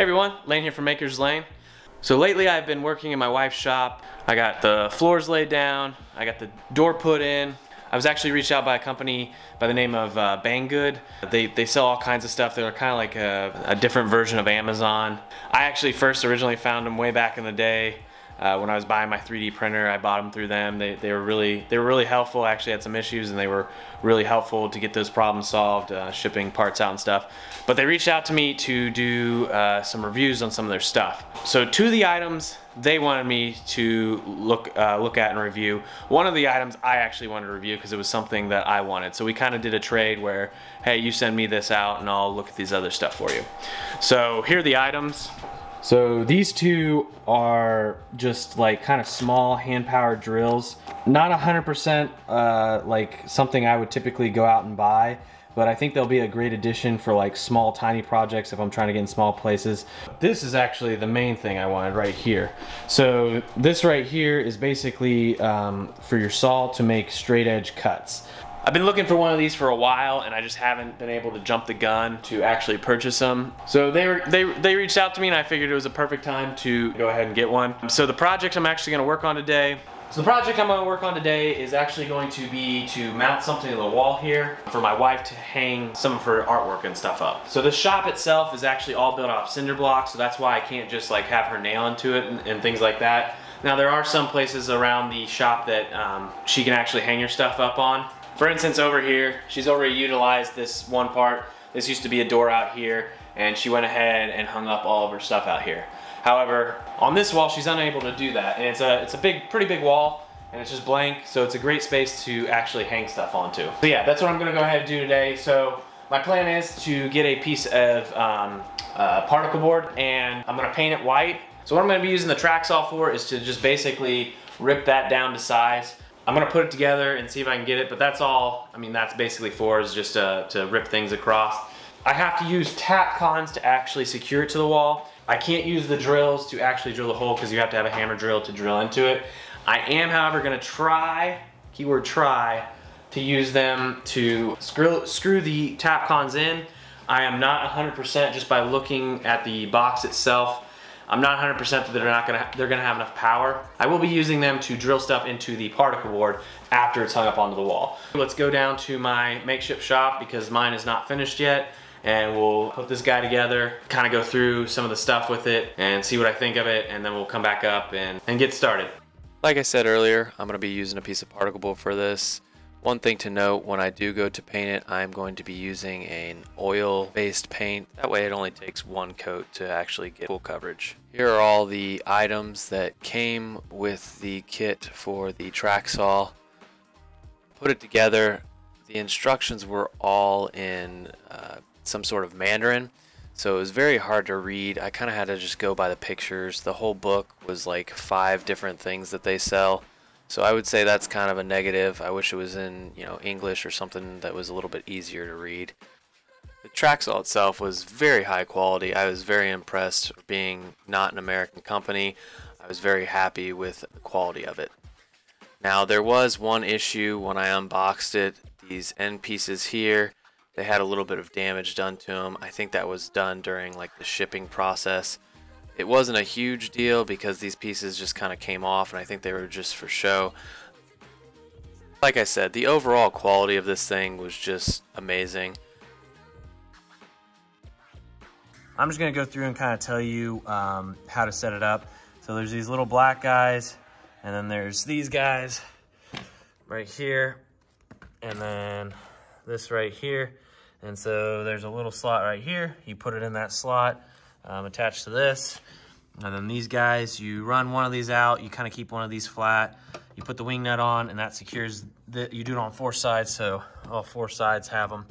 Hey everyone, Lane here from Makers Lane. So lately I've been working in my wife's shop. I got the floors laid down, I got the door put in. I was actually reached out by a company by the name of uh, Banggood. They, they sell all kinds of stuff. They're kind of like a, a different version of Amazon. I actually first originally found them way back in the day uh, when I was buying my 3D printer, I bought them through them. They, they were really they were really helpful. I actually had some issues, and they were really helpful to get those problems solved, uh, shipping parts out and stuff. But they reached out to me to do uh, some reviews on some of their stuff. So two of the items they wanted me to look uh, look at and review. One of the items I actually wanted to review because it was something that I wanted. So we kind of did a trade where, hey, you send me this out, and I'll look at these other stuff for you. So here are the items. So these two are just like kind of small hand powered drills. Not 100% uh, like something I would typically go out and buy, but I think they'll be a great addition for like small tiny projects if I'm trying to get in small places. This is actually the main thing I wanted right here. So this right here is basically um, for your saw to make straight edge cuts. I've been looking for one of these for a while and I just haven't been able to jump the gun to actually purchase them. So they, were, they, they reached out to me and I figured it was a perfect time to go ahead and get one. So the project I'm actually gonna work on today so the project I'm to work on today is actually going to be to mount something to the wall here for my wife to hang some of her artwork and stuff up. So the shop itself is actually all built off cinder blocks, so that's why I can't just like have her nail into it and, and things like that. Now there are some places around the shop that um, she can actually hang her stuff up on. For instance, over here, she's already utilized this one part. This used to be a door out here, and she went ahead and hung up all of her stuff out here. However, on this wall, she's unable to do that, and it's a, it's a big, pretty big wall, and it's just blank, so it's a great space to actually hang stuff onto. So yeah, that's what I'm gonna go ahead and do today. So my plan is to get a piece of um, uh, particle board, and I'm gonna paint it white. So what I'm gonna be using the track saw for is to just basically rip that down to size I'm gonna put it together and see if I can get it, but that's all, I mean, that's basically for is just to, to rip things across. I have to use Tapcons to actually secure it to the wall. I can't use the drills to actually drill the hole because you have to have a hammer drill to drill into it. I am, however, gonna try, keyword try, to use them to screw, screw the Tapcons in. I am not 100% just by looking at the box itself. I'm not 100% that they're not gonna they're gonna have enough power. I will be using them to drill stuff into the particle board after it's hung up onto the wall. Let's go down to my makeshift shop because mine is not finished yet and we'll put this guy together, kind of go through some of the stuff with it and see what I think of it and then we'll come back up and, and get started. Like I said earlier, I'm to be using a piece of particle board for this. One thing to note, when I do go to paint it, I'm going to be using an oil-based paint. That way it only takes one coat to actually get full coverage. Here are all the items that came with the kit for the track saw. Put it together. The instructions were all in uh, some sort of Mandarin, so it was very hard to read. I kind of had to just go by the pictures. The whole book was like five different things that they sell. So I would say that's kind of a negative. I wish it was in, you know, English or something that was a little bit easier to read. The saw itself was very high quality. I was very impressed being not an American company. I was very happy with the quality of it. Now there was one issue when I unboxed it. These end pieces here, they had a little bit of damage done to them. I think that was done during like the shipping process. It wasn't a huge deal because these pieces just kind of came off and I think they were just for show. Like I said, the overall quality of this thing was just amazing. I'm just going to go through and kind of tell you um, how to set it up. So there's these little black guys, and then there's these guys right here, and then this right here. And so there's a little slot right here. You put it in that slot, um, attached to this. And then these guys, you run one of these out, you kind of keep one of these flat, you put the wing nut on, and that secures, the, you do it on four sides, so all four sides have them.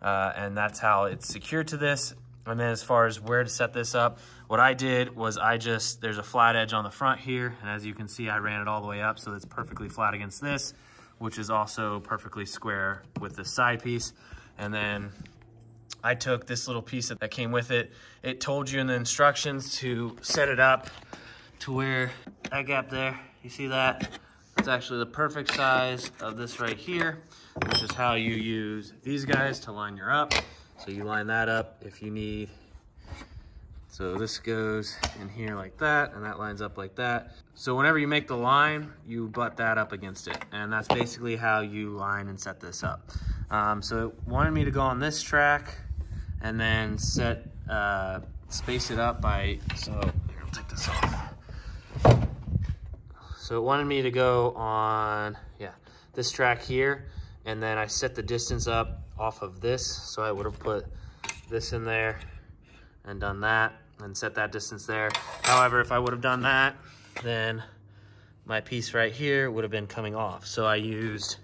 Uh, and that's how it's secured to this. And then as far as where to set this up, what I did was I just, there's a flat edge on the front here, and as you can see, I ran it all the way up so it's perfectly flat against this, which is also perfectly square with the side piece. And then I took this little piece that came with it. It told you in the instructions to set it up to where that gap there, you see that? It's actually the perfect size of this right here, which is how you use these guys to line your up. So you line that up if you need So this goes in here like that, and that lines up like that. So whenever you make the line, you butt that up against it. And that's basically how you line and set this up. Um, so it wanted me to go on this track and then set, uh, space it up by, so here, I'll take this off. So it wanted me to go on, yeah, this track here. And then I set the distance up off of this. So I would have put this in there and done that and set that distance there. However, if I would have done that, then my piece right here would have been coming off. So I used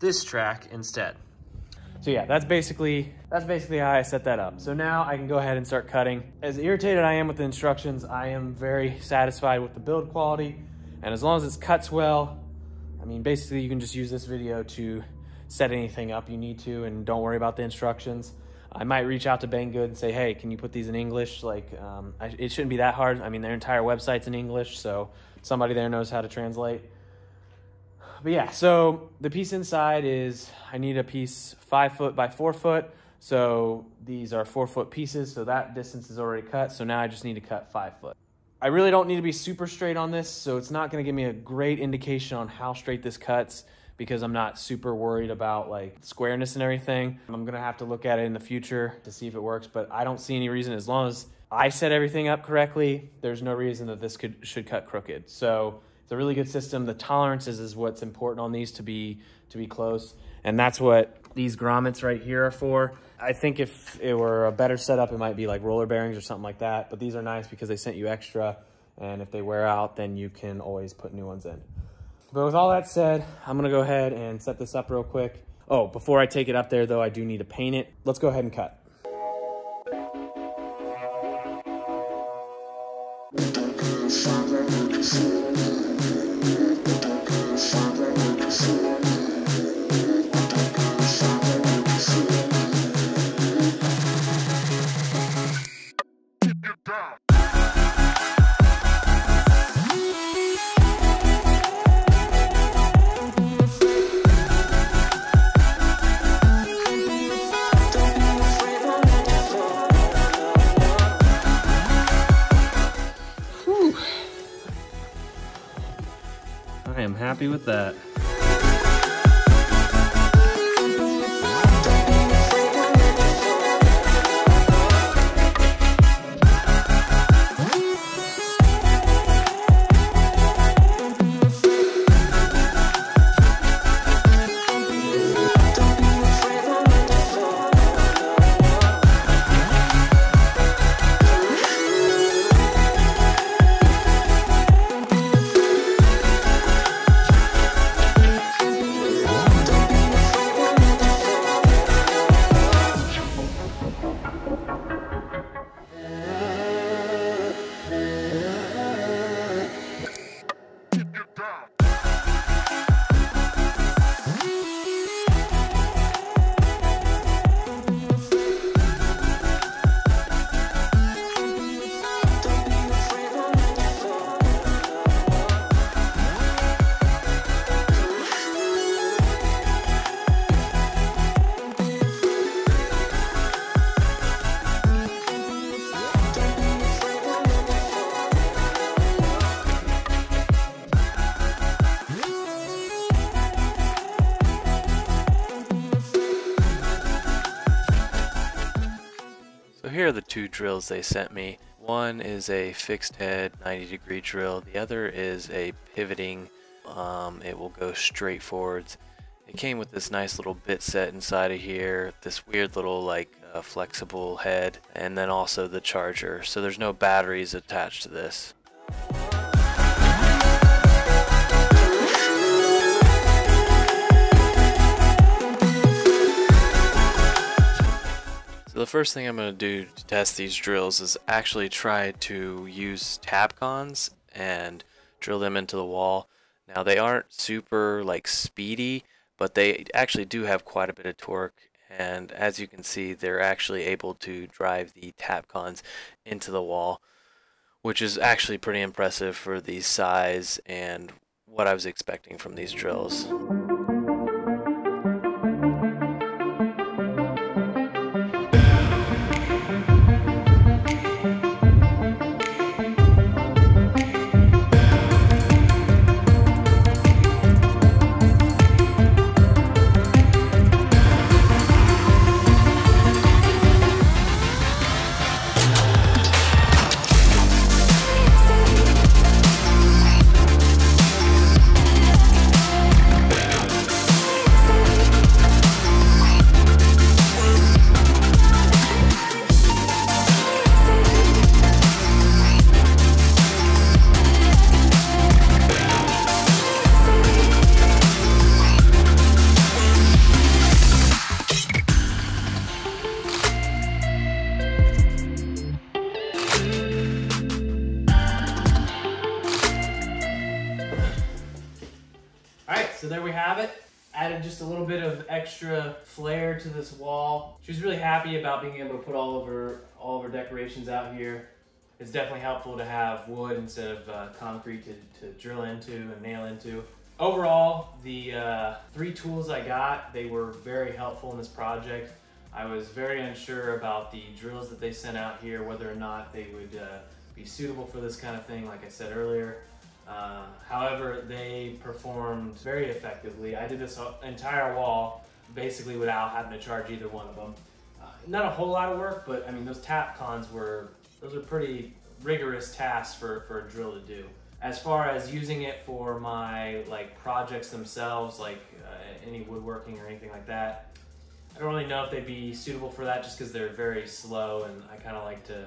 this track instead. So yeah, that's basically that's basically how I set that up. So now I can go ahead and start cutting. As irritated I am with the instructions, I am very satisfied with the build quality. And as long as it cuts well, I mean, basically you can just use this video to set anything up you need to and don't worry about the instructions. I might reach out to Banggood and say, hey, can you put these in English? Like, um, I, it shouldn't be that hard. I mean, their entire website's in English, so somebody there knows how to translate. But yeah, so the piece inside is I need a piece five foot by four foot. So these are four foot pieces, so that distance is already cut. So now I just need to cut five foot. I really don't need to be super straight on this, so it's not gonna give me a great indication on how straight this cuts because I'm not super worried about like squareness and everything. I'm gonna have to look at it in the future to see if it works, but I don't see any reason as long as I set everything up correctly, there's no reason that this could should cut crooked. So it's a really good system. The tolerances is what's important on these to be to be close. And that's what these grommets right here are for. I think if it were a better setup, it might be like roller bearings or something like that. But these are nice because they sent you extra. And if they wear out, then you can always put new ones in. But with all that said, I'm gonna go ahead and set this up real quick. Oh, before I take it up there though, I do need to paint it. Let's go ahead and cut. I am happy with that. Two drills they sent me. One is a fixed head 90 degree drill. The other is a pivoting. Um, it will go straight forwards. It came with this nice little bit set inside of here, this weird little like uh, flexible head, and then also the charger. So there's no batteries attached to this. The first thing I'm going to do to test these drills is actually try to use Tapcons and drill them into the wall. Now they aren't super like speedy, but they actually do have quite a bit of torque and as you can see they're actually able to drive the Tapcons into the wall which is actually pretty impressive for the size and what I was expecting from these drills. Extra flair to this wall. She was really happy about being able to put all of her all of her decorations out here. It's definitely helpful to have wood instead of uh, concrete to, to drill into and nail into. Overall, the uh, three tools I got, they were very helpful in this project. I was very unsure about the drills that they sent out here, whether or not they would uh, be suitable for this kind of thing, like I said earlier. Uh, however, they performed very effectively. I did this entire wall basically without having to charge either one of them. Uh, not a whole lot of work, but I mean, those Tapcons were, those are pretty rigorous tasks for, for a drill to do. As far as using it for my like projects themselves, like uh, any woodworking or anything like that, I don't really know if they'd be suitable for that just because they're very slow and I kind of like to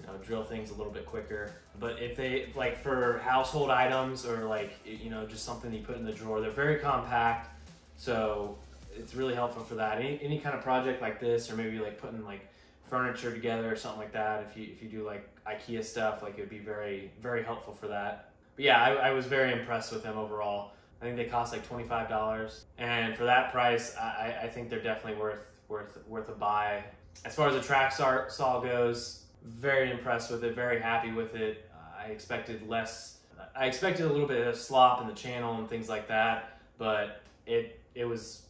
you know drill things a little bit quicker but if they like for household items or like you know just something you put in the drawer they're very compact so it's really helpful for that any, any kind of project like this or maybe like putting like furniture together or something like that if you if you do like ikea stuff like it would be very very helpful for that but yeah I, I was very impressed with them overall i think they cost like $25 and for that price i i think they're definitely worth worth worth a buy as far as the track saw goes very impressed with it, very happy with it. I expected less. I expected a little bit of slop in the channel and things like that, but it it was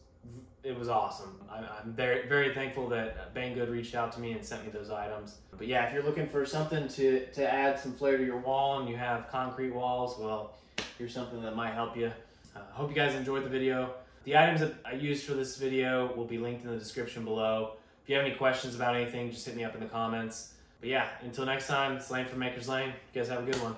it was awesome. I, am very very thankful that Banggood reached out to me and sent me those items. But yeah, if you're looking for something to to add some flair to your wall and you have concrete walls, well, here's something that might help you. Uh, hope you guys enjoyed the video. The items that I used for this video will be linked in the description below. If you have any questions about anything, just hit me up in the comments. But yeah, until next time, it's Lane from Makers Lane. You guys have a good one.